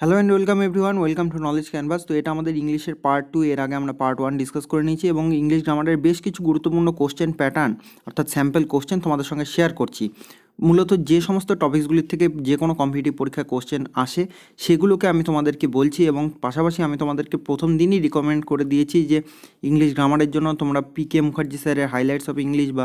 Hello and welcome everyone welcome to Knowledge Canvas তো এটা আমাদের ইংলিশের পার্ট টু এর আগে আমরা পার্ট ওয়ান ডিসকাস করে নিয়েছি এবং ইংলিশ গ্রামারের বেশ কিছু গুরুত্বপূর্ণ কোশ্চেন প্যাটার্ন অর্থাৎ স্যাম্পল কোশ্চেন তোমাদের সঙ্গে শেয়ার করছি। মূলত যে সমস্ত টপিকসগুলির থেকে যে কোনো কম্পিটিটিভ পরীক্ষায় কোশ্চেন আসে, সেগুলোকে আমি তোমাদেরকে বলছি এবং পাশাপাশি আমি তোমাদেরকে প্রথম দিনই রিকমেন্ড করে দিয়েছি যে ইংলিশ গ্রামারের জন্য তোমরা পি কে মুখার্জি স্যারের হাইলাইটস অফ ইংলিশ বা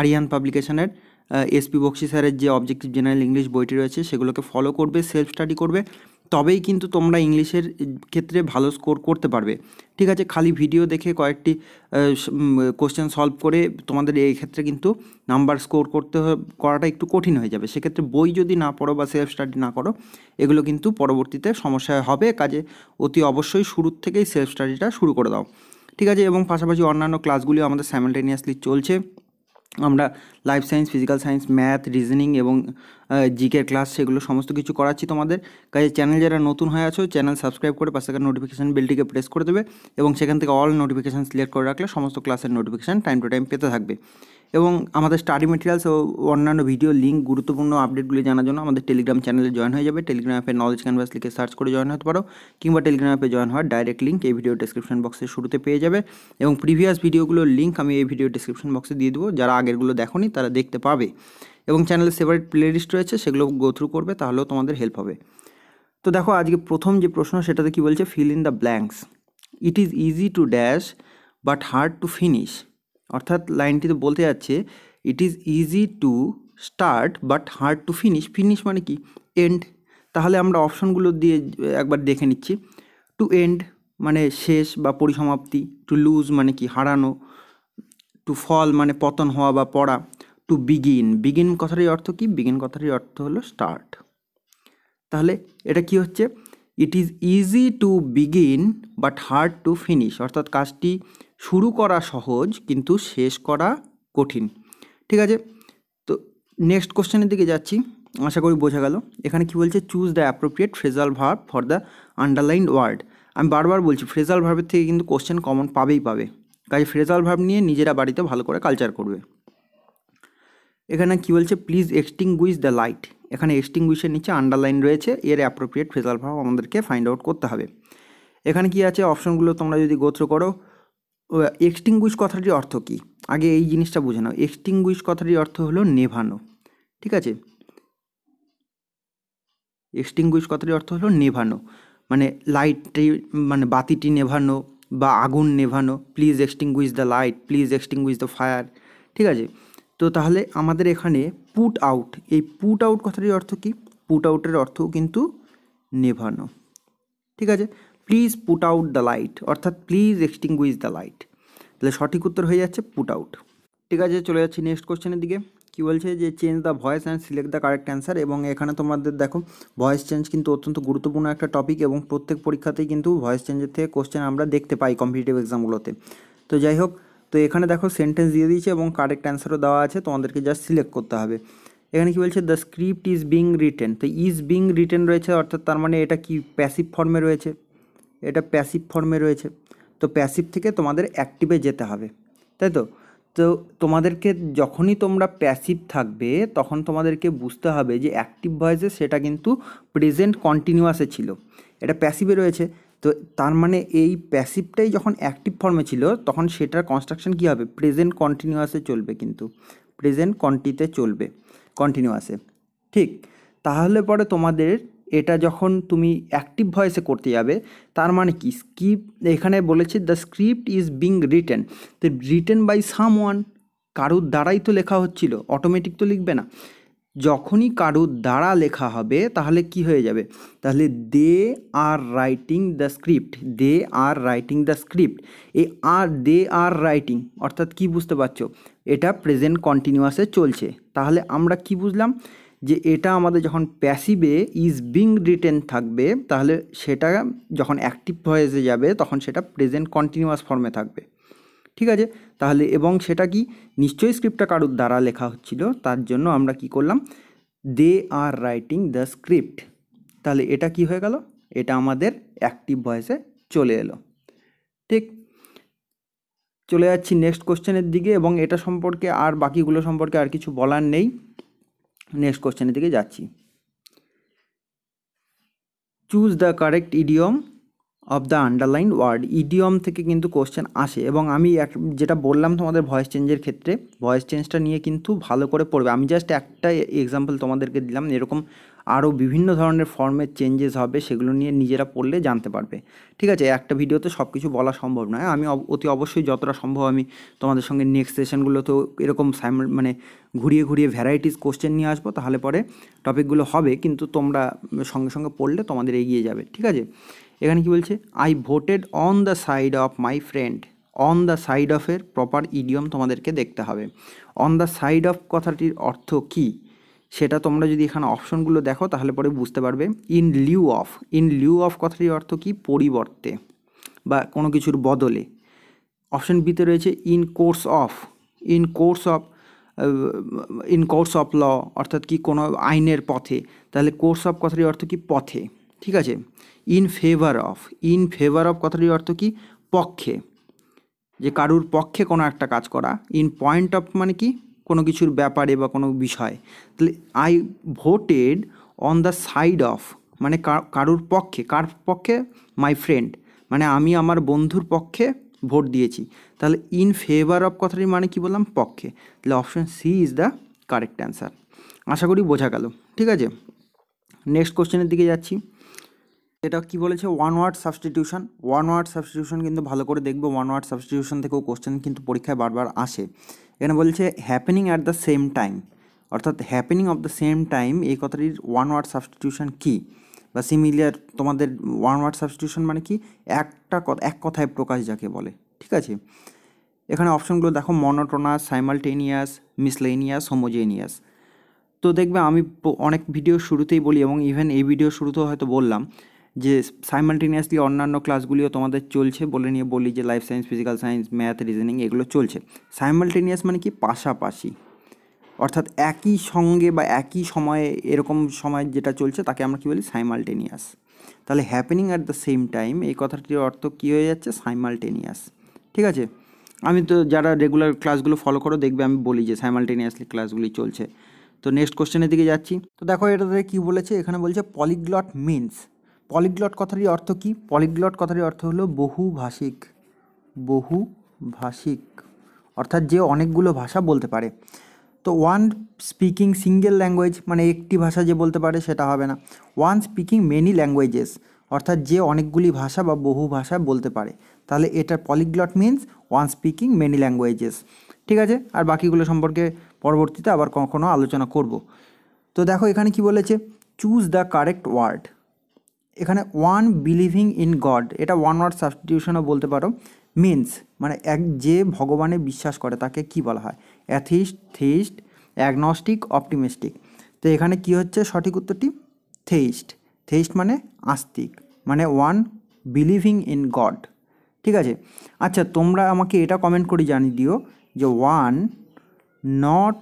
আরিয়ান পাবলিকেশনের এসপি বক্সি স্যারের যে অবজেক্টিভ জেনারেল ইংলিশ বইটি রয়েছে, সেগুলোকে ফলো করবে সেলফ স্টাডি করবে। তবেই কিন্তু তোমরা ইংলিশের ক্ষেত্রে ভালো স্কোর করতে পারবে। ঠিক আছে, খালি ভিডিও দেখে কয়েকটি কোশ্চেন সলভ করে তোমাদের এই ক্ষেত্রে কিন্তু নাম্বার স্কোর করতে করাটা একটু কঠিন হয়ে যাবে। সেক্ষেত্রে বই যদি না পড়ো বা সেলফ স্টাডি না করো, এগুলো কিন্তু পরবর্তীতে সমস্যা হবে। কাজে অতি অবশ্যই শুরুর থেকেই সেলফ স্টাডিটা শুরু করে দাও। ঠিক আছে, এবং পাশাপাশি অন্যান্য ক্লাসগুলিও আমাদের স্যামেলটেনিয়াসলি চলছে। আমরা life science physical science math reasoning এবং জিকের ক্লাস সেগুলো সমস্ত কিছু করাচ্ছি তোমাদের। কাজে চ্যানেল যারা নতুন হয়ে আছো চ্যানেল সাবস্ক্রাইব করে পাশে থাকা নোটিফিকেশান বেলটিকে প্রেস করে দেবে এবং সেখান থেকে অল নোটিফিকেশান সিলেক্ট করে রাখলে সমস্ত ক্লাসের নোটিফিকেশান টাইম টু টাইম পেতে থাকবে। এবং আমাদের স্টাডি মেটেরিয়ালস ও অন্যান্য ভিডিও লিঙ্ক গুরুত্বপূর্ণ আপডেটগুলি জানার জন্য আমাদের টেলিগ্রাম চ্যানেলে জয়েন হয়ে যাবে। টেলিগ্রাম অ্যাপে নলেজ ক্যানভাস লিখে সার্চ করে জয়েন হতে পারো, কিংবা টেলিগ্রাম অ্যাপে জয়েন হওয়ার ডাইরেক্ট লিঙ্ক এই ভিডিও ডিসক্রিপশন বক্সে শুরুতে পেয়ে যাবে। এবং প্রিভিয়াস ভিডিওগুলোর লিঙ্ক আমি এই ভিডিও ডিসক্রিপশন বক্সে দিয়ে দেবো, যারা আগেরগুলো দেখোনি তারা দেখতে পাবে। এবং চ্যানেলে সেপারেট প্লে লিস্ট রয়েছে, সেগুলো গো থ্রু করবে, তাহলেও তোমাদের হেল্প হবে। তো দেখো, আজকে প্রথম যে প্রশ্ন, সেটাতে কি বলছে? Fill in the blanks it is easy to dash but hard to finish অর্থাৎ লাইনটিতে বলতে যাচ্ছে it is easy to start but hard to finish finish মানে কি? এন্ড তাহলে আমরা অপশনগুলো দিয়ে একবার দেখে নিচ্ছি। টু এন্ড মানে শেষ বা পরিসমাপ্তি। টু লুজ মানে কি? হারানো। টু ফল মানে পতন হওয়া বা পড়া। টু বিগিন বিগিন কথারই অর্থ কি? বিগিন কথারই অর্থ হলো স্টার্ট তাহলে এটা কি হচ্ছে? It is easy to begin but hard to finish অর্থাৎ কাজটি শুরু করা সহজ, কিন্তু শেষ করা কঠিন। ঠিক আছে? তো নেক্সট কোশ্চেনের দিকে যাচ্ছি। আশা করি বোঝা গেল। এখানে কি বলছে? Choose the appropriate phrasal verb for the underline word আমি বারবার বলছি ফ্রেজাল ভার্বের থেকে কিন্তু কোশ্চেন কমন পাবেই পাবে। কাজে ফ্রেজাল ভার্ব নিয়ে নিজেরা বাড়িতে ভালো করে কালচার করবে। এখানে কি বলছে? প্লিজ এক্সটিংগুইশ দ্য লাইট এখানে এক্সটিংগুইশের নিচে আন্ডারলাইন রয়েছে। এর অ্যাপ্রোপ্রিয়েট ফ্রেজাল ভার্ব আমাদেরকে ফাইন্ড আউট করতে হবে। এখানে কি আছে? অপশনগুলো তোমরা যদি গোত্র করো। এক্সটিংগুইশ কথাটির অর্থ কী? আগে এই জিনিসটা বুঝে নাও। এক্সটিংগুইশ কথাটির অর্থ হলো নেভানো। ঠিক আছে? এক্সটিংগুইশ কথাটির অর্থ হলো নেভানো। মানে লাইটটি মানে বাতিটি নেভানো বা আগুন নেভানো। Please extinguish the light please extinguish the fire ঠিক আছে? তো তাহলে আমাদের এখানে পুট আউট এই পুট আউট কথাটির অর্থ কি? পুট আউটের অর্থও কিন্তু নেভানো। ঠিক আছে? Please put out the light অর্থাৎ প্লিজ এক্সটিংগুইশ দ্য লাইট তাহলে সঠিক উত্তর হয়ে যাচ্ছে পুট আউট ঠিক আছে, চলে যাচ্ছি নেক্সট কোশ্চেনের দিকে। কি বলছে যে change the voice and select the correct answer এবং এখানে তোমাদের দেখো ভয়েস চেঞ্জ কিন্তু অত্যন্ত গুরুত্বপূর্ণ একটা টপিক এবং প্রত্যেক পরীক্ষাতেই কিন্তু ভয়েস চেঞ্জের থেকে কোশ্চেন আমরা দেখতে পাই কম্পিটিটিভ এক্সামগুলোতে তো যাই হোক, তো এখানে দেখো সেন্টেন্স দিয়ে দিয়েছে এবং কারেক্ট অ্যান্সারও দেওয়া আছে, তোমাদেরকে জাস্ট সিলেক্ট করতে হবে। এখানে কি বলছে the script is being written তো ইজ বিং রিটেন রয়েছে, অর্থাৎ তার মানে এটা কি প্যাসিভ ফর্মে রয়েছে। এটা প্যাসিভ ফর্মে রয়েছে। তো প্যাসিভ থেকে তোমাদের অ্যাক্টিভে যেতে হবে। তাই তো? তো তোমাদেরকে যখনই তোমরা প্যাসিভ থাকবে, তখন তোমাদেরকে বুঝতে হবে যে অ্যাক্টিভ ভয়েসে সেটা কিন্তু প্রেজেন্ট কন্টিনিউয়াসে ছিল। এটা প্যাসিভে রয়েছে। তো তার মানে এই প্যাসিভটাই যখন অ্যাক্টিভ ফর্মে ছিল, তখন সেটার কনস্ট্রাকশন কী হবে? প্রেজেন্ট কন্টিনিউয়াসে চলবে কিন্তু। প্রেজেন্ট কন্টিতে চলবে কন্টিনিউয়াসে ঠিক? তাহলে পরে তোমাদের এটা যখন তুমি অ্যাক্টিভ ভয়েসে করতে যাবে, তার মানে কি? স্ক্রিপ এখানে বলেছে the script is being written তো রিটেন বাই সাম ওয়ান কারুর দ্বারাই তো লেখা হচ্ছিল অটোমেটিক তো লিখবে না। যখনই কারুর দ্বারা লেখা হবে, তাহলে কি হয়ে যাবে? তাহলে they are writing the script they are writing the script এই আর দে আর রাইটিং অর্থাৎ কি বুঝতে পারছ? এটা প্রেজেন্ট কন্টিনিউয়াসে চলছে। তাহলে আমরা কি বুঝলাম? যে এটা আমাদের যখন প্যাসিভে ইজ বিং রিটেন থাকবে, তাহলে সেটা যখন অ্যাক্টিভ ভয়েসে যাবে, তখন সেটা প্রেজেন্ট কন্টিনিউয়াস ফর্মে থাকবে। ঠিক আছে? তাহলে এবং সেটা কি? নিশ্চয়ই স্ক্রিপ্টটা কারুর দ্বারা লেখা হচ্ছিল, তার জন্য আমরা কি করলাম? They are writing the script তাহলে এটা কি হয়ে গেল? এটা আমাদের অ্যাক্টিভ ভয়েসে চলে এলো। ঠিক? চলে যাচ্ছি নেক্সট কোশ্চেনের দিকে এবং এটা সম্পর্কে আর বাকিগুলো সম্পর্কে আর কিছু বলার নেই। নেক্সট কোশ্চেনের দিকে যাচ্ছি। Choose the correct idiom of the underline word idiom থেকে কিন্তু কোশ্চেন আসে এবং আমি এক, যেটা বললাম তোমাদের ভয়েস চেঞ্জের ক্ষেত্রে ভয়েস চেঞ্জটা নিয়ে কিন্তু ভালো করে পড়বে। আমি জাস্ট একটা এক্সাম্পল তোমাদেরকে দিলাম, এরকম আরও বিভিন্ন ধরনের ফর্মের চেঞ্জেস হবে সেগুলো নিয়ে নিজেরা পড়লে জানতে পারবে। ঠিক আছে? একটা ভিডিওতে সব কিছু বলা সম্ভব নয়। আমি অতি অবশ্যই যতটা সম্ভব আমি তোমাদের সঙ্গে নেক্সট সেশনগুলোতেও এরকম মানে ঘুরিয়ে ঘুরিয়ে ভ্যারাইটিস কোশ্চেন নিয়ে আসব, তাহলে পরে টপিকগুলো হবে, কিন্তু তোমরা সঙ্গে সঙ্গে পড়লে তোমাদের এগিয়ে যাবে। ঠিক আছে? এখানে কি বলছে? I voted on the side of my friend on the side অফের প্রপার ইডিয়ম তোমাদেরকে দেখতে হবে। অন দ্য সাইড অফ কথাটির অর্থ কী? সেটা তোমরা যদি এখানে অপশনগুলো দেখো, তাহলে পরে বুঝতে পারবে। In lieu of in lieu of কথাটির অর্থ কি? পরিবর্তে বা কোনো কিছুর বদলে। অপশন বিতে রয়েছে in course of in course of in course of law অর্থাৎ কি কোনো আইনের পথে। তাহলে কোর্স অফ কথাটির অর্থ কি? পথে। ঠিক আছে? In favour of in favour of কথাটির অর্থ কি? পক্ষে। যে কারুর পক্ষে কোনো একটা কাজ করা। ইন পয়েন্ট অফ মানে কি? কোনো কিছুর ব্যাপারে বা কোনো বিষয়, তাহলে I voted on the side of মানে কারুর পক্ষে, কার পক্ষে? মাই ফ্রেন্ড মানে আমি আমার বন্ধুর পক্ষে ভোট দিয়েছি। তাহলে ইন ফেভার অফ কথাটি মানে কি বললাম? পক্ষে। তাহলে option C is the correct answer আশা করি বোঝা গেল। ঠিক আছে? নেক্সট কোশ্চেনের দিকে যাচ্ছি। এটা কি বলেছে? One word substitution one word substitution কিন্তু ভালো করে দেখব। ওয়ান ওয়ার্ড সাবস্টিটিউশন থেকেও কোশ্চেন কিন্তু পরীক্ষায় বারবার আসে। এখানে বলছে happening at the same time অর্থাৎ happening of the same time এই কথাটির ওয়ান ওয়ার্ড সাবস্টিটিউশন কী? বা সিমিলিয়ার তোমাদের ওয়ান ওয়ার্ড সাবস্টিটিউশন মানে কি? একটা এক কথায় প্রকাশ যাকে বলে। ঠিক আছে? এখানে অপশনগুলো দেখো মনোটোনাস সাইমালটেনিয়াস মিসলেনিয়াস হোমোজেনিয়াস তো দেখবে আমি অনেক ভিডিও শুরুতেই বলি এবং ইভেন এই ভিডিও শুরুতেও হয়তো বললাম। যে সাইমালটেনিয়াসলি অন্যান্য ক্লাসগুলিও তোমাদের চলছে, বলে নিয়ে বলি যে life science physical science math reasoning এগুলো চলছে। সাইমালটেনিয়াস মানে কি? পাশাপাশি। অর্থাৎ একই সঙ্গে বা একই সময়ে এরকম সময় যেটা চলছে, তাকে আমরা কী বলি? সাইমালটেনিয়াস তাহলে happening at the same time এই কথাটির অর্থ কী হয়ে যাচ্ছে? সাইমালটেনিয়াস ঠিক আছে? আমি তো যারা রেগুলার ক্লাসগুলো ফলো করো, দেখবে আমি বলি যে সাইমালটেনিয়াসলি ক্লাসগুলি চলছে। তো নেক্সট কোশ্চেনের দিকে যাচ্ছি। তো দেখো এটাতে কী বলেছে? এখানে বলছে পলিগ্লট মিন্স পলিগ্লট কথাটির অর্থ কি? পলিগ্লট কথাটির অর্থ হলো বহুভাষিক। বহুভাষিক। অর্থাৎ যে অনেকগুলো ভাষা বলতে পারে। তো ওয়ান স্পিকিং সিঙ্গেল ল্যাঙ্গুয়েজ মানে একটি ভাষা যে বলতে পারে সেটা হবে না। ওয়ান স্পিকিং মেনি ল্যাঙ্গুয়েজেস অর্থাৎ যে অনেকগুলি ভাষা বা বহু ভাষা বলতে পারে। তাহলে এটার polyglot means one speaking many languages ঠিক আছে? আর বাকিগুলো সম্পর্কে পরবর্তীতে আবার কখনও আলোচনা করব। তো দেখো এখানে কি বলেছে চুজ দ্য কারেক্ট ওয়ার্ড এখানে ওয়ান বিলিভিং ইন গড এটা ওয়ান ওয়ার্ড সাবস্টিটিউশনও বলতে পারো মিন্স মানে এক যে ভগবানে বিশ্বাস করে, তাকে কি বলা হয়? অ্যাথিস্ট থেইস্ট অ্যাগনস্টিক অপটিমিস্টিক তো এখানে কি হচ্ছে? সঠিক উত্তরটি থেইস্ট থেইস্ট মানে আস্তিক মানে ওয়ান বিলিভিং ইন গড ঠিক আছে? আচ্ছা তোমরা আমাকে এটা কমেন্ট করে জানিয়ে দিও যে one not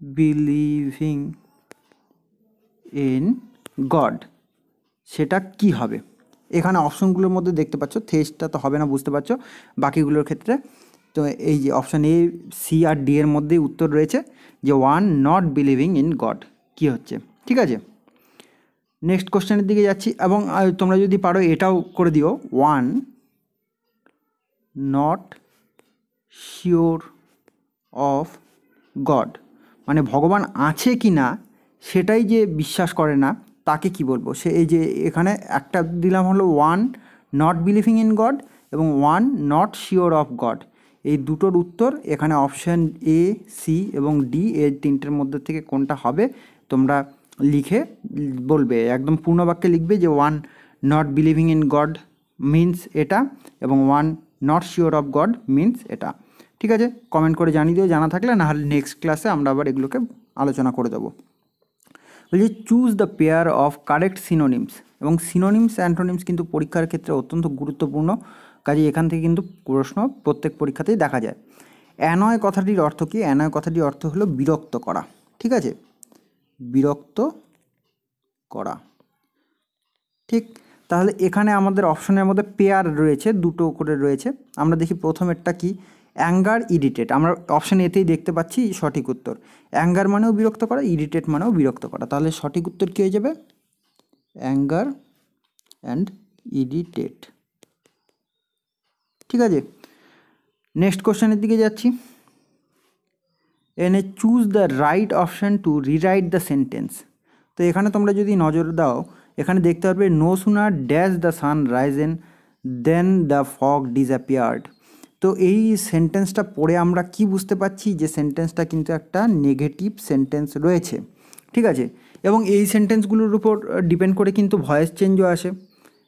believing in God, সেটা কি হবে? এখানে অপশনগুলোর মধ্যে দেখতে পাচ্ছ থেস্টটা তো হবে না, বুঝতে পারছ? বাকিগুলোর ক্ষেত্রে, তো এই যে অপশান এ সি আর ডি এর মধ্যেই উত্তর রয়েছে যে one not believing in God কি হচ্ছে? ঠিক আছে? নেক্সট কোশ্চেনের দিকে যাচ্ছি, এবং তোমরা যদি পারো এটাও করে দিও one not sure of God মানে ভগবান আছে কি না, সেটাই যে বিশ্বাস করে না তাকে কি বলব? সে এই যে এখানে একটা দিলাম হলো one not believing in God এবং one not sure of God এই দুটোর উত্তর এখানে অপশান এ সি এবং ডি এই তিনটের মধ্যে থেকে কোনটা হবে তোমরা লিখে বলবে। একদম পূর্ণ বাক্যে লিখবে যে one not believing in God means এটা এবং one not sure of God means এটা। ঠিক আছে? কমেন্ট করে জানিয়ে দিও, জানা থাকলে, নাহলে নেক্সট ক্লাসে আমরা আবার এগুলোকে আলোচনা করে দেবো। বলছি choose the pair of correct synonyms এবং সিনোনিমস অ্যান্টোনিমস কিন্তু পরীক্ষার ক্ষেত্রে অত্যন্ত গুরুত্বপূর্ণ। কাজে এখান থেকে কিন্তু প্রশ্ন প্রত্যেক পরীক্ষাতেই দেখা যায়। অ্যানয় কথাটির অর্থ কী? অ্যানয় কথাটির অর্থ হলো বিরক্ত করা। ঠিক আছে? বিরক্ত করা। ঠিক? তাহলে এখানে আমাদের অপশনের মধ্যে পেয়ার রয়েছে, দুটো করে রয়েছে। আমরা দেখি প্রথমেরটা কি? Anger irritate. আমরা অপশন এতেই দেখতে পাচ্ছি সঠিক উত্তর। অ্যাঙ্গার মানেও বিরক্ত করা, ইরিটেট মানেও বিরক্ত করা। তাহলে সঠিক উত্তর কী হয়ে যাবে? Anger and irritate. ঠিক আছে? নেক্সট কোশ্চেনের দিকে যাচ্ছি। এনে choose the right option to rewrite the sentence তো এখানে তোমরা যদি নজর দাও, এখানে দেখতে পারবে no sooner dash the sun risen then the fog disappeared তো এই সেন্টেন্সটা পড়ে আমরা কি বুঝতে পারছি? যে সেন্টেন্সটা কিন্তু একটা নেগেটিভ সেন্টেন্স রয়েছে। ঠিক আছে? এবং এই সেন্টেন্সগুলোর উপর ডিপেন্ড করে কিন্তু ভয়েস চেঞ্জও আসে।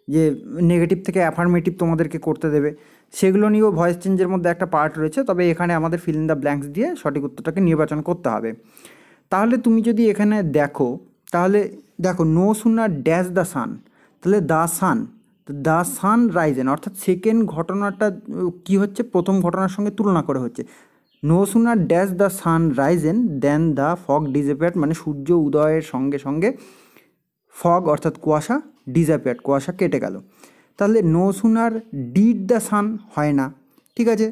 যে নেগেটিভ থেকে অ্যাফার্মেটিভ তোমাদেরকে করতে দেবে। সেগুলো নিয়েও ভয়েস চেঞ্জের মধ্যে একটা পার্ট রয়েছে। তবে এখানে আমাদের ফিল ইন দ্য ব্ল্যাঙ্কস দিয়ে সঠিক উত্তরটাকে নির্বাচন করতে হবে। তাহলে তুমি যদি এখানে দেখো, তাহলে দেখো no sooner dash the sun তাহলে the sun the sun risen, অর্থাৎ সেকেন্ড ঘটনাটা কি হচ্ছে? প্রথম ঘটনার সঙ্গে তুলনা করে হচ্ছে। No sooner dash the sun risen, then the fog disappeared মানে সূর্য উদয়ের সঙ্গে সঙ্গে ফগ, অর্থাৎ কুয়াশা ডিজাপিয়ার্ড কুয়াশা কেটে গেল। তাহলে no sooner did the sun হয় না, ঠিক আছে?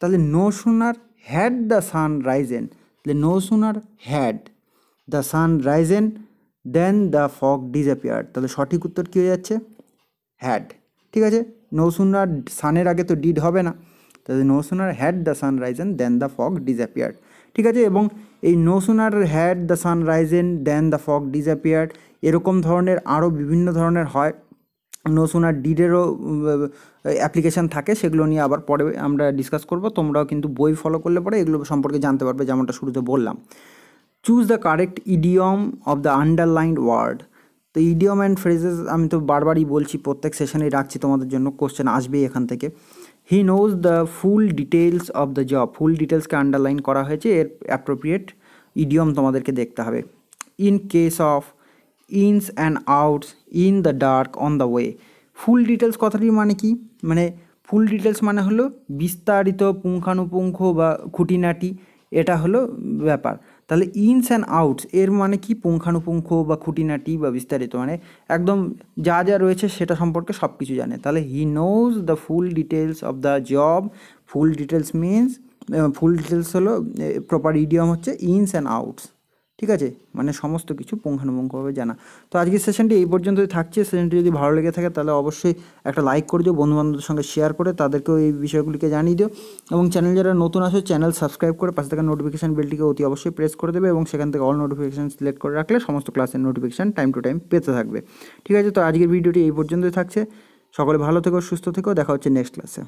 তাহলে no sooner had the sun risen, তাহলে no sooner had the sun risen, then the fog disappeared তাহলে সঠিক উত্তর কী হয়ে যাচ্ছে? হ্যাড ঠিক আছে? নো সুনার আগে তো ডিড হবে না। তাহলে no sooner had the sun risen then the fog disappeared ঠিক আছে? এবং এই no sooner had the sun risen then the fog disappeared এরকম ধরনের আরও বিভিন্ন ধরনের হয়। নো সুনার ডিডেরও অ্যাপ্লিকেশান থাকে, সেগুলো নিয়ে আবার পরে আমরা ডিসকাস করব। তোমরাও কিন্তু বই ফলো করলে পরে এগুলো সম্পর্কে জানতে পারবে, যেমনটা শুরুতে বললাম। Choose the correct idiom of the underlined word তো ইডিয়ম অ্যান্ড ফ্রেজেস আমি তো বারবারই বলছি, প্রত্যেক সেশনেই রাখছি তোমাদের জন্য কোশ্চেন আসবেই এখান থেকে। He knows the full details of the job full ডিটেলসকে underline করা হয়েছে, এর অ্যাপ্রোপ্রিয়েট ইডিয়ম তোমাদেরকে দেখতে হবে। In case of ins and outs in the dark on the way full details কথাটির মানে কি? মানে ফুল ডিটেলস মানে হলো বিস্তারিত, পুঙ্খানুপুঙ্খ বা খুঁটিনাটি, এটা হলো ব্যাপার। তাহলে ইনস অ্যান্ড আউটস এর মানে কি? পুঙ্খানুপুঙ্খ বা খুঁটিনাটি বা বিস্তারিত মানে একদম যা যা রয়েছে সেটা সম্পর্কে সব কিছু জানে। তাহলে he knows the full details of the job full details means full details হলো প্রপার ইডিয়াম হচ্ছে ইনস অ্যান্ড আউটস ঠিক আছে? মানে সমস্ত কিছু পুঙ্খানুপুঙ্খভাবে জানা। তো আজকের সেশনটি এই পর্যন্তই থাকছে। সেশনটি যদি ভালো লেগে থাকে তাহলে অবশ্যই একটা লাইক করে দিও, বন্ধুবান্ধবদের সঙ্গে শেয়ার করে তাদেরকেও এই বিষয়গুলিকে জানিয়ে দিও। এবং চ্যানেল যারা নতুন আসো চ্যানেল সাবস্ক্রাইব করে পাশে থাকা নোটিফিকেশান বেলটিকে অতি অবশ্যই প্রেস করে দেবে এবং সেখান থেকে অল নোটিফিকেশান সিলেক্ট করে রাখলে সমস্ত ক্লাসের নোটিফিকেশান টাইম টু টাইম পেতে থাকবে। ঠিক আছে? তো আজকের ভিডিওটি এই পর্যন্তই থাকছে। সকলে ভালো থেকো, সুস্থ থেকো। দেখা হচ্ছে নেক্সট ক্লাসে